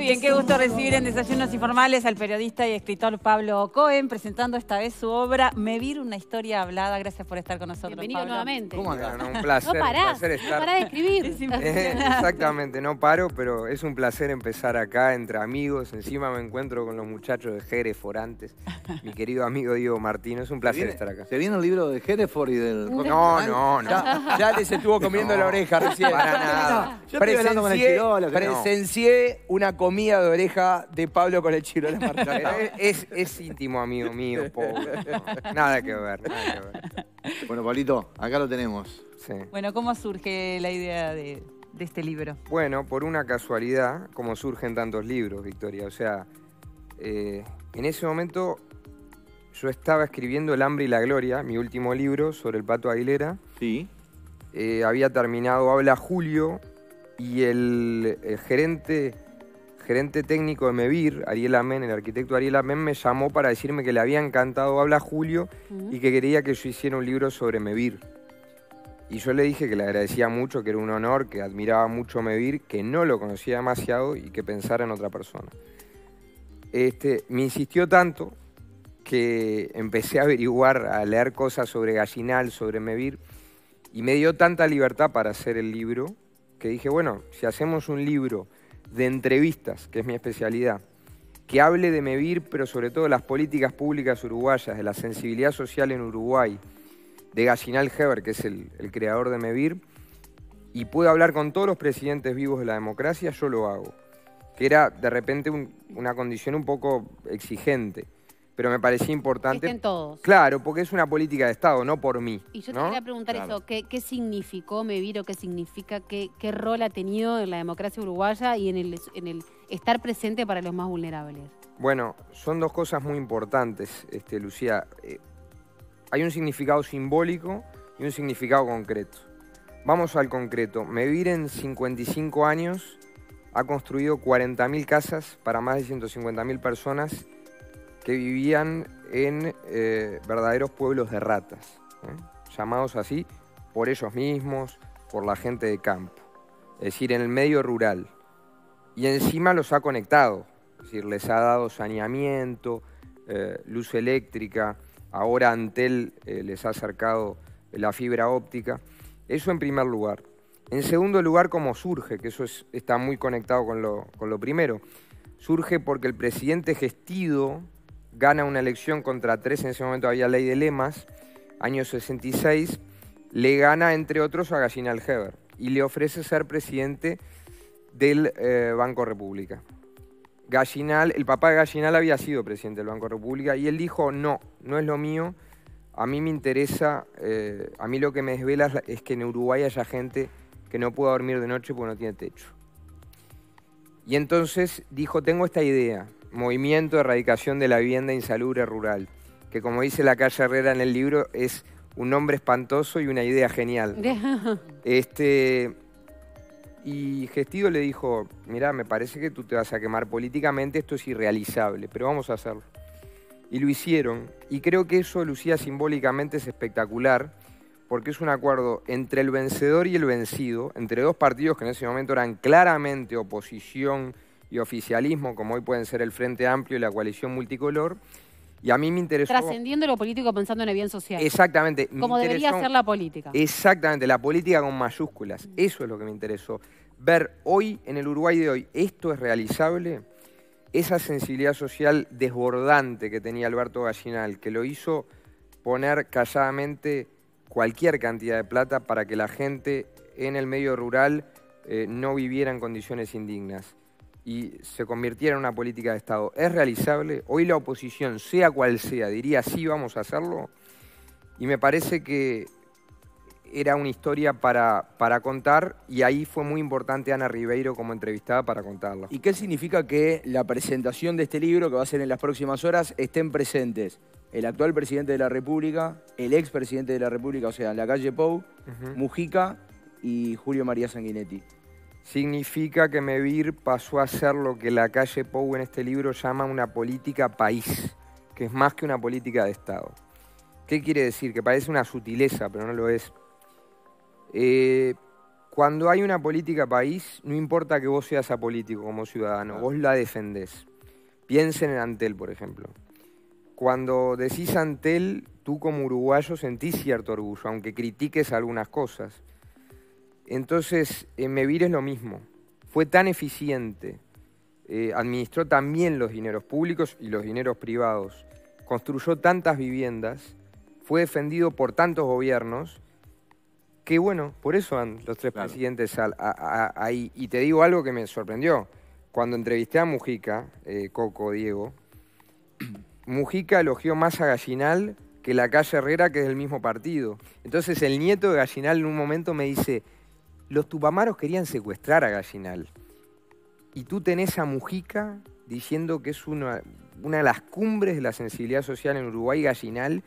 Muy bien, qué gusto recibir en Desayunos Informales al periodista y escritor Pablo Cohen, presentando esta vez su obra Medir una historia hablada. Gracias por estar con nosotros, Bienvenido Pablo. nuevamente. ¿Cómo No, no, un placer, No un parás, placer no estar. parás de escribir. Es Eh. Exactamente, no paro, pero es un placer empezar acá entre amigos. Encima me encuentro con los muchachos de Jerez Forantes, mi querido amigo Diego Martino. Es un placer Viene- estar acá. ¿Se viene el libro de Hereford y del... No, no, no. Ya, ya les estuvo comiendo No, la oreja recién. para nada. Yo estoy hablando con el Presencié- Chirolo, que no. Presencié una comida de oreja de Pablo con el Chirola Pero Martínez. es, es íntimo amigo mío, pobre. no, nada que ver, nada que ver. Bueno, Pablito, acá lo tenemos. Sí. Bueno, ¿cómo surge la idea de, de este libro? Bueno, por una casualidad, como surgen tantos libros, Victoria. O sea, eh, en ese momento yo estaba escribiendo El hambre y la gloria, mi último libro sobre el Pato Aguilera. Sí. Eh, había terminado Habla Julio y el, gerente, gerente técnico de Mevir, Ariel Amén, el arquitecto Ariel Amén, me llamó para decirme que le había encantado Habla Julio y que quería que yo hiciera un libro sobre Mevir. Y yo le dije que le agradecía mucho, que era un honor, que admiraba mucho Mevir, que no lo conocía demasiado y que pensara en otra persona. Este, me insistió tanto que empecé a averiguar, a leer cosas sobre Gallinal, sobre Mevir, y me dio tanta libertad para hacer el libro que dije, bueno, si hacemos un libro de entrevistas, que es mi especialidad, que hable de Mevir, pero sobre todo de las políticas públicas uruguayas, de la sensibilidad social en Uruguay, de Gallinal Heber, que es el, creador de Mevir, y puedo hablar con todos los presidentes vivos de la democracia, yo lo hago. Que era de repente un- una condición un poco exigente, pero me parecía Que importante. estén todos. Claro, porque es una política de Estado, no por mí. Y yo te ¿no? quería preguntar Claro. eso, ¿qué, qué significó Meviro? ¿Qué significa? Qué, ¿Qué rol ha tenido en la democracia uruguaya y en el, en el estar presente para los más vulnerables? Bueno, son dos cosas muy importantes, este, Lucía. Eh, hay un significado simbólico y un significado concreto. Vamos al concreto. Mevir en 55 años ha construido 40.000 casas para más de 150.000 personas que vivían en eh, verdaderos pueblos de ratas, ¿eh? llamados así por ellos mismos, por la gente de campo, es decir, en el medio rural. Y encima los ha conectado, es decir, les ha dado saneamiento, eh, luz eléctrica, ahora Antel les ha acercado la fibra óptica. Eso en primer lugar. En segundo lugar, cómo surge, que eso es- está muy conectado con lo, con lo primero. Surge porque el presidente Gestido gana una elección contra tres, en ese momento había ley de lemas, año 66, le gana entre otros a Gallinal Heber y le ofrece ser presidente del eh, Banco República. Gallinal, el papá de Gallinal había sido presidente del Banco República y él dijo, no, no es lo mío, a mí me interesa, eh, a mí lo que me desvela es la- es que en Uruguay haya gente que no pueda dormir de noche porque no tiene techo. Y entonces dijo, tengo esta idea, movimiento de erradicación de la vivienda insalubre rural, que como dice la calle Herrera en el libro, es un nombre espantoso y una idea genial. Este, y Gestido le dijo, mira, me parece que tú te vas a quemar políticamente, esto es irrealizable, pero vamos a hacerlo. Y lo hicieron, y creo que eso, Lucía, simbólicamente es espectacular, porque es un acuerdo entre el vencedor y el vencido, entre dos partidos que en ese momento eran claramente oposición y oficialismo, como hoy pueden ser el Frente Amplio y la coalición multicolor, y a mí me interesó... Trascendiendo lo político pensando en el bien social. Exactamente. me como debería interesó- ser la política. Exactamente, la política con mayúsculas. Eso es lo que me interesó. Ver hoy, en el Uruguay de hoy, esto es realizable. Esa sensibilidad social desbordante que tenía Alberto Gallinal, que lo hizo poner calladamente cualquier cantidad de plata para que la gente en el medio rural eh, no viviera en condiciones indignas y se convirtiera en una política de Estado. ¿Es realizable? Hoy la oposición, sea cual sea, diría sí, vamos a hacerlo. Y me parece que era una historia para, para contar y ahí fue muy importante Ana Ribeiro como entrevistada para contarla. ¿Y qué significa que la presentación de este libro, que va a ser en las próximas horas, estén presentes el actual presidente de la República, el ex presidente de la República, o sea, la calle Pou. Mujica y Julio María Sanguinetti? Significa que Mevir pasó a ser lo que la calle Pou en este libro llama una política país, que es más que una política de Estado. ¿Qué quiere decir? Que parece una sutileza, pero no lo es. Eh, Cuando hay una política país, no importa que vos seas apolítico como ciudadano, vos la defendés. Piensen en Antel, por ejemplo. Cuando decís Antel, tú como uruguayo sentís cierto orgullo, aunque critiques algunas cosas. Entonces, en Mevir es lo mismo. Fue tan eficiente, eh, administró también los dineros públicos y los dineros privados, construyó tantas viviendas, fue defendido por tantos gobiernos, que bueno, por eso van los tres Claro. presidentes al- a- a- ahí. Y te digo algo que me sorprendió. Cuando entrevisté a Mujica, eh, Coco, Diego, Mujica elogió más a Gallinal que la calle Herrera, que es del mismo partido. Entonces el nieto de Gallinal en un momento me dice, los tupamaros querían secuestrar a Gallinal. Y tú tenés a Mujica diciendo que es una, una de las cumbres de la sensibilidad social en Uruguay, Gallinal.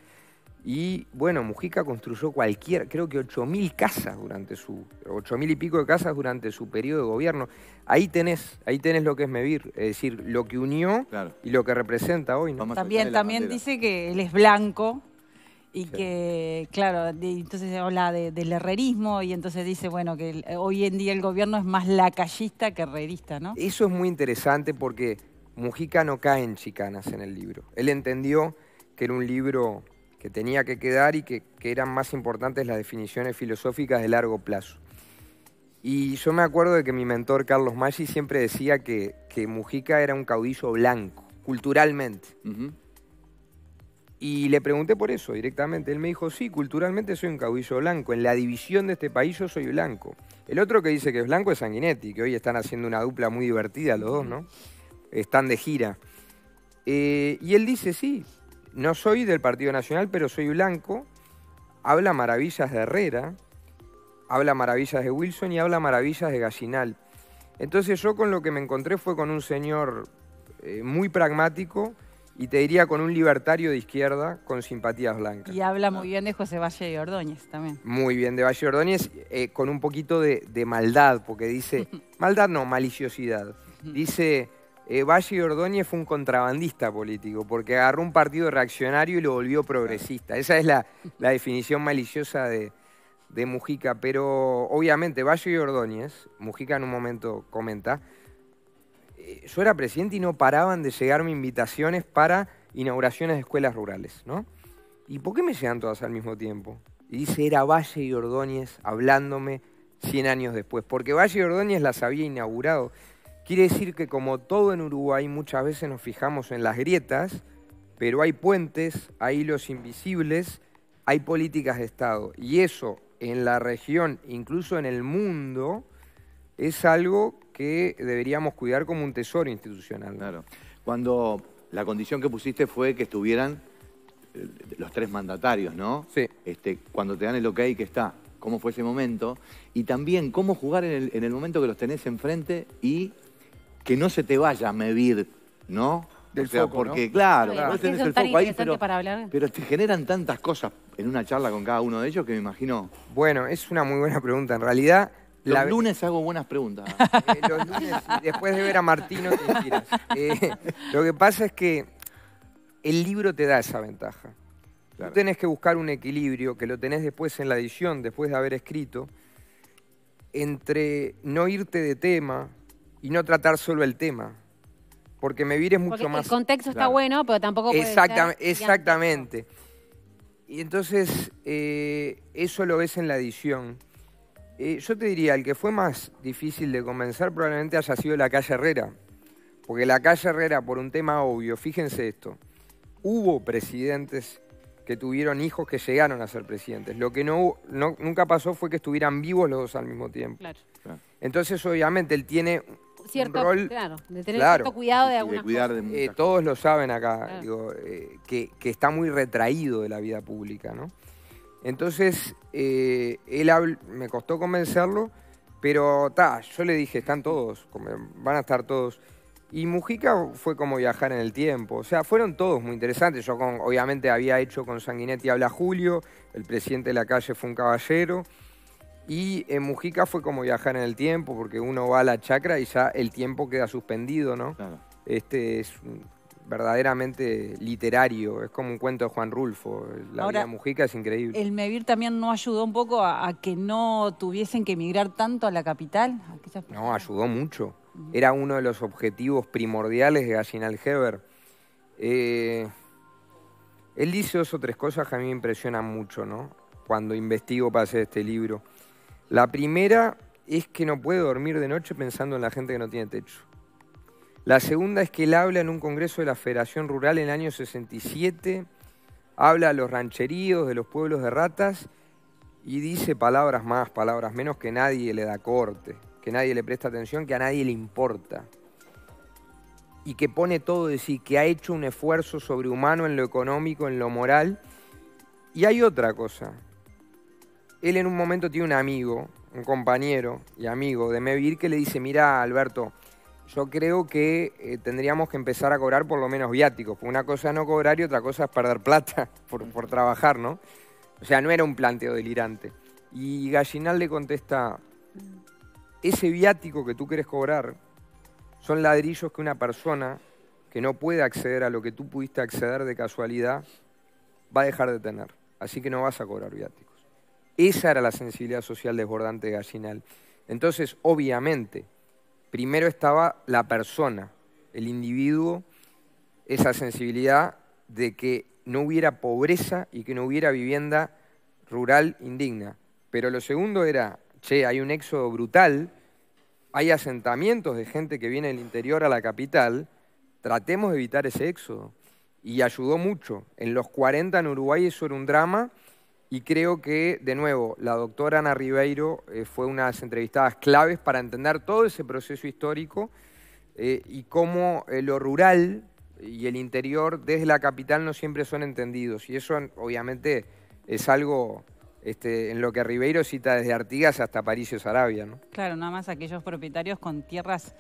Y bueno, Mujica construyó cualquier, creo que 8.000 casas durante su, 8.000 y pico de casas durante su periodo de gobierno. Ahí tenés, ahí tenés lo que es Mevir, es decir, lo que unió Claro. y lo que representa hoy. ¿no? También, también bandera. dice que él es blanco y que, claro, de- entonces habla de- del herrerismo y entonces dice, bueno, que el- hoy en día el gobierno es más lacayista que herrerista, ¿no? Eso es muy interesante porque Mujica no cae en chicanas en el libro. Él entendió que era un libro que tenía que quedar y que, que eran más importantes las definiciones filosóficas de largo plazo. Y yo me acuerdo de que mi mentor Carlos Maggi siempre decía que, que Mujica era un caudillo blanco, culturalmente. Y le pregunté por eso directamente. Él me dijo, sí, culturalmente soy un caudillo blanco. En la división de este país yo soy blanco. El otro que dice que es blanco es Sanguinetti, que hoy están haciendo una dupla muy divertida los dos, ¿no? Están de gira. Eh, y él dice, sí, no soy del Partido Nacional, pero soy blanco. Habla maravillas de Herrera, habla maravillas de Wilson y habla maravillas de Gallinal. Entonces yo con lo que me encontré fue con un señor eh, muy pragmático y te diría con un libertario de izquierda con simpatías blancas. Y habla muy bien de José Valle y Ordóñez también. Muy bien, de Valle Ordóñez, eh, con un poquito de, de maldad, porque dice, maldad no, maliciosidad. Dice, eh, Valle Ordóñez fue un contrabandista político, porque agarró un partido reaccionario y lo volvió progresista. Esa es la, la definición maliciosa de, de Mujica, pero obviamente Valle Ordóñez, Mujica en un momento comenta, yo era presidente y no paraban de llegarme invitaciones para inauguraciones de escuelas rurales, ¿no? ¿Y por qué me llegan todas al mismo tiempo? Y dice, era Valle y Ordóñez hablándome 100 años después, porque Valle y Ordóñez las había inaugurado. Quiere decir que como todo en Uruguay, muchas veces nos fijamos en las grietas, pero hay puentes, hay hilos invisibles, hay políticas de Estado. Y eso en la región, incluso en el mundo, es algo que deberíamos cuidar como un tesoro institucional. Claro. Cuando la condición que pusiste fue que estuvieran eh, los tres mandatarios, ¿no? Sí. Este, cuando te dan el ok que está, cómo fue ese momento. Y también cómo jugar en el, en el momento que los tenés enfrente y que no se te vaya a medir, ¿no? Del o sea, foco, porque, ¿no? claro, Ay, vos ¿por qué tenés el foco ahí, pero, para hablar? pero te generan tantas cosas en una charla con cada uno de ellos que me imagino. Bueno, es una muy buena pregunta. En realidad, Los la- lunes hago buenas preguntas. Eh, los lunes, después de ver a Martino, te inspiras. Eh, lo que pasa es que el libro te da esa ventaja. Claro. Tú tenés que buscar un equilibrio, que lo tenés después en la edición, después de haber escrito, entre no irte de tema y no tratar solo el tema. Porque me es mucho Porque más... el contexto está bueno, pero tampoco puede Exactam- exactamente. Y entonces, eh, eso lo ves en la edición. Eh, yo te diría, el que fue más difícil de convencer probablemente haya sido la calle Herrera. Porque la calle Herrera, por un tema obvio, fíjense esto, hubo presidentes que tuvieron hijos que llegaron a ser presidentes. Lo que no, nunca pasó fue que estuvieran vivos los dos al mismo tiempo. Claro. Entonces, obviamente, él tiene Cierto, un rol claro, de tener claro. cierto cuidado de algunas cuidar cosas. de Eh, cosas. todos lo saben acá, Claro. digo, eh, que, que está muy retraído de la vida pública, ¿no? Entonces, eh, él habl- me costó convencerlo, pero ta, yo le dije, están todos, van a estar todos. Y Mujica fue como viajar en el tiempo, o sea, fueron todos muy interesantes. Yo con, obviamente había hecho con Sanguinetti Habla Julio, el presidente de la calle fue un caballero, y en Mujica fue como viajar en el tiempo, porque uno va a la chacra y ya el tiempo queda suspendido, ¿no? Claro. Este es un- verdaderamente literario, es como un cuento de Juan Rulfo. La Ahora, vida Mujica es increíble. El MEVIR también no ayudó un poco a, a que no tuviesen que emigrar tanto a la capital. Aquellas No, ayudó mucho. Era uno de los objetivos primordiales de Gallinal Heber. Eh, él dice dos o tres cosas que a mí me impresionan mucho, ¿no? Cuando investigo para hacer este libro. La primera es que no puede dormir de noche pensando en la gente que no tiene techo. La segunda es que él habla en un congreso de la Federación Rural en el año 67, habla de los rancheríos, de los pueblos de ratas, y dice palabras más, palabras menos que nadie le da corte, que nadie le presta atención, que a nadie le importa. Y que pone todo de sí, que ha hecho un esfuerzo sobrehumano en lo económico, en lo moral. Y hay otra cosa. Él en un momento tiene un amigo, un compañero y amigo de Mevir que le dice, mira Alberto, yo creo que eh, tendríamos que empezar a cobrar por lo menos viáticos. Una cosa es no cobrar y otra cosa es perder plata por, por trabajar, ¿no? O sea, no era un planteo delirante. Y Gallinal le contesta, ese viático que tú quieres cobrar son ladrillos que una persona que no puede acceder a lo que tú pudiste acceder de casualidad va a dejar de tener. Así que no vas a cobrar viáticos. Esa era la sensibilidad social desbordante de Gallinal. Entonces, obviamente, primero estaba la persona, el individuo, esa sensibilidad de que no hubiera pobreza y que no hubiera vivienda rural indigna. Pero lo segundo era, che, hay un éxodo brutal, hay asentamientos de gente que viene del interior a la capital, tratemos de evitar ese éxodo. Y ayudó mucho. En los 40 en Uruguay eso era un drama y creo que, de nuevo, la doctora Ana Ribeiro eh, fue una de las entrevistadas claves para entender todo ese proceso histórico eh, y cómo eh, lo rural y el interior desde la capital no siempre son entendidos. Y eso, obviamente, es algo este, en lo que Ribeiro cita desde Artigas hasta París y Sarabia. ¿no? Claro, nada más aquellos propietarios con tierras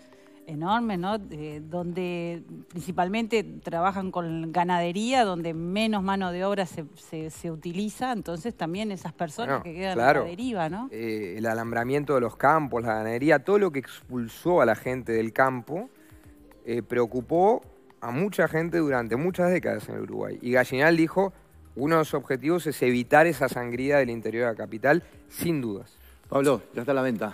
enormes, ¿no? Eh, donde principalmente trabajan con ganadería, donde menos mano de obra se, se- se utiliza, entonces también esas personas Bueno, que quedan claro. a la deriva, ¿no? eh, el alambramiento de los campos, la ganadería, todo lo que expulsó a la gente del campo, eh, preocupó a mucha gente durante muchas décadas en el Uruguay. Y Gallinal dijo, uno de los objetivos es evitar esa sangría del interior de la capital, sin dudas. Pablo, ya está a la venta.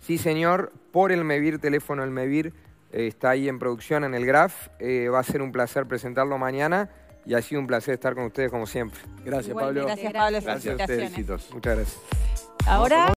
Sí, señor, por el MEVIR, teléfono del MEVIR, eh, está ahí en producción en el GRAF. Eh, va a ser un placer presentarlo mañana y ha sido un placer estar con ustedes como siempre. Gracias, Igualmente, Pablo. Gracias, Pablo. Gracias a ustedes. Muchas gracias. Ahora...